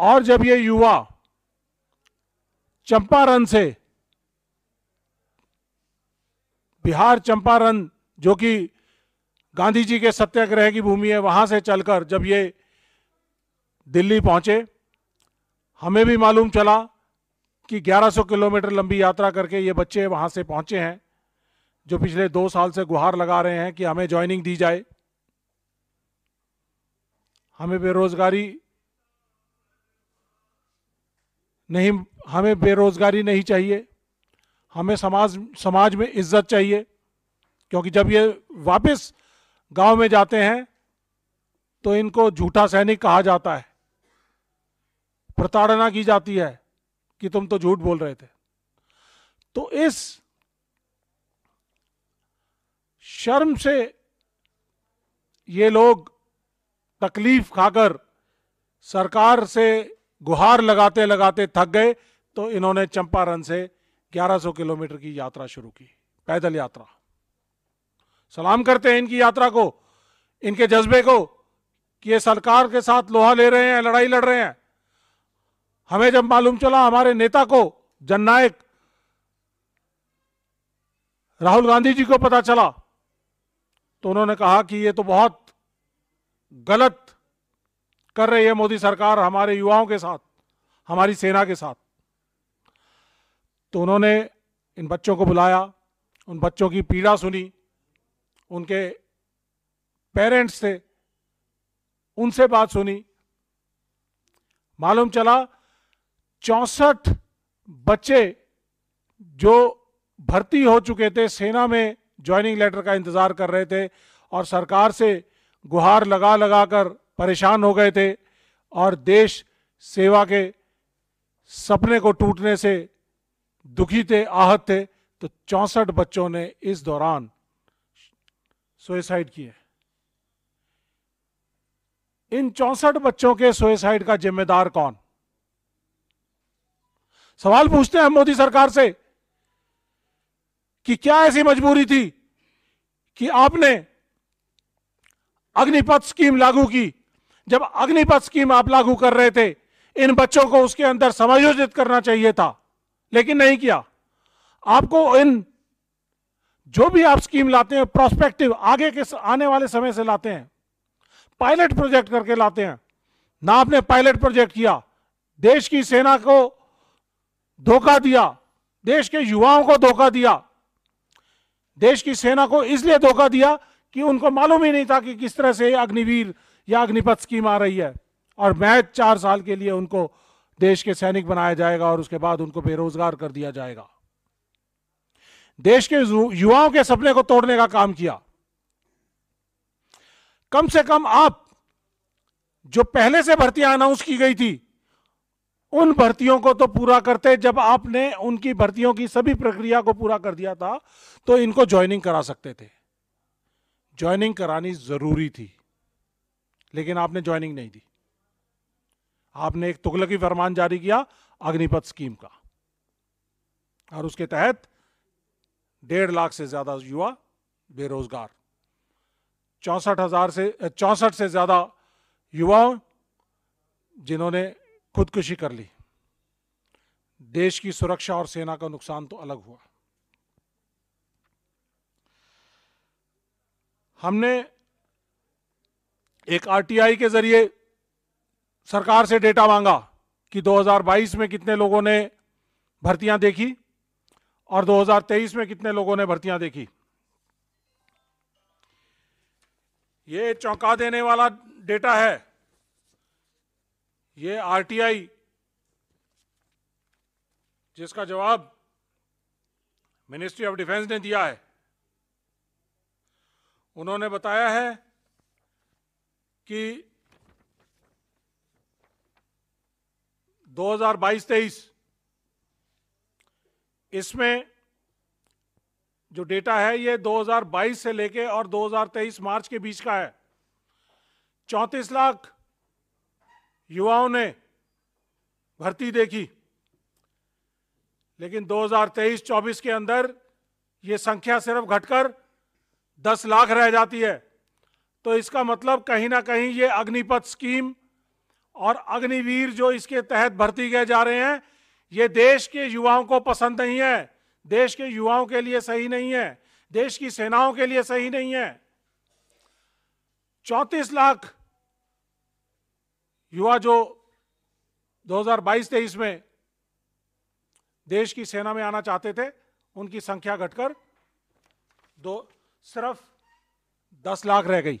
और जब ये युवा चंपारण से, बिहार चंपारण, जो कि गांधी जी के सत्याग्रह की भूमि है, वहाँ से चलकर जब ये दिल्ली पहुँचे, हमें भी मालूम चला कि 1100 किलोमीटर लंबी यात्रा करके ये बच्चे वहाँ से पहुँचे हैं, जो पिछले दो साल से गुहार लगा रहे हैं कि हमें ज्वाइनिंग दी जाए। हमें बेरोजगारी नहीं, हमें बेरोजगारी नहीं चाहिए। हमें समाज समाज में इज़्ज़त चाहिए। क्योंकि जब ये वापस गाँव में जाते हैं तो इनको झूठा सैनिक कहा जाता है। प्रताड़ना की जाती है कि तुम तो झूठ बोल रहे थे। तो इस शर्म से ये लोग तकलीफ़ खाकर सरकार से गुहार लगाते लगाते थक गए तो इन्होंने चंपारण से 1100 किलोमीटर की यात्रा शुरू की, पैदल यात्रा। सलाम करते हैं इनकी यात्रा को, इनके जज्बे को कि ये सरकार के साथ लोहा ले रहे हैं, लड़ाई लड़ रहे हैं। हमें जब मालूम चला हमारे नेता को जननायक राहुल गांधी जी को पता चला तो उन्होंने कहा कि ये तो बहुत गलत कर रही है मोदी सरकार हमारे युवाओं के साथ, हमारी सेना के साथ। तो उन्होंने इन बच्चों को बुलाया, उन बच्चों की पीड़ा सुनी, उनके पेरेंट्स थे उनसे बात सुनी। मालूम चला चौसठ बच्चे जो भर्ती हो चुके थे, सेना में ज्वाइनिंग लेटर का इंतज़ार कर रहे थे और सरकार से गुहार लगा लगा कर परेशान हो गए थे और देश सेवा के सपने को टूटने से दुखी थे, आहत थे तो चौसठ बच्चों ने इस दौरान सुसाइड किए। इन चौसठ बच्चों के सुसाइड का जिम्मेदार कौन? सवाल पूछते हैं मोदी सरकार से कि क्या ऐसी मजबूरी थी कि आपने अग्निपथ स्कीम लागू की जब अग्निपथ स्कीम आप लागू कर रहे थे, इन बच्चों को उसके अंदर समायोजित करना चाहिए था, लेकिन नहीं किया। आपको इन, जो भी आप स्कीम लाते हैं प्रोस्पेक्टिव आगे के आने वाले समय से लाते हैं। पायलट प्रोजेक्ट करके लाते हैं। ना आपने पायलट प्रोजेक्ट किया। देश की सेना को धोखा दिया। देश के युवाओं को धोखा दिया। देश की सेना को इसलिए धोखा दिया कि उनको मालूम ही नहीं था कि किस तरह से अग्निवीर या अग्निपथ स्कीम आ रही है और मैच चार साल के लिए उनको देश के सैनिक बनाया जाएगा और उसके बाद उनको बेरोजगार कर दिया जाएगा। देश के युवाओं के सपने को तोड़ने का काम किया। कम से कम आप, जो पहले से भर्तियाँ अनाउंस की गई थी, उन भर्तियों को तो पूरा करते, जब आपने उनकी भर्तियों की सभी प्रक्रिया को पूरा कर दिया था तो इनको ज्वाइनिंग करा सकते थे। ज्वाइनिंग करानी ज़रूरी थी। लेकिन आपने ज्वाइनिंग नहीं दी। आपने एक तुगलकी फरमान जारी किया अग्निपथ स्कीम का। और उसके तहत डेढ़ लाख से ज़्यादा युवा बेरोजगार, चौसठ हज़ार से चौसठ से ज़्यादा युवा जिन्होंने खुदकुशी कर ली। देश की सुरक्षा और सेना का नुकसान तो अलग हुआ। हमने एक आरटीआई के ज़रिए सरकार से डेटा मांगा कि 2022 में कितने लोगों ने भर्तियाँ देखी और 2023 में कितने लोगों ने भर्तियाँ देखी। ये चौंका देने वाला डेटा है। ये आरटीआई जिसका जवाब मिनिस्ट्री ऑफ़ डिफेंस ने दिया है। उन्होंने बताया है कि 2022-23 इसमें जो डेटा है ये 2022 से लेके और 2023 मार्च के बीच का है। 34 लाख युवाओं ने भर्ती देखी, लेकिन 2023-24 के अंदर ये संख्या सिर्फ़ घटकर 10 लाख रह जाती है। तो इसका मतलब कहीं ना कहीं ये अग्निपथ स्कीम और अग्निवीर जो इसके तहत भर्ती किए जा रहे हैं, ये देश के युवाओं को पसंद नहीं है। देश के युवाओं के लिए सही नहीं है। देश की सेनाओं के लिए सही नहीं है। चौंतीस लाख युवा जो 2022-23 में देश की सेना में आना चाहते थे, उनकी संख्या घटकर दो, सिर्फ़ 10 लाख रह गई।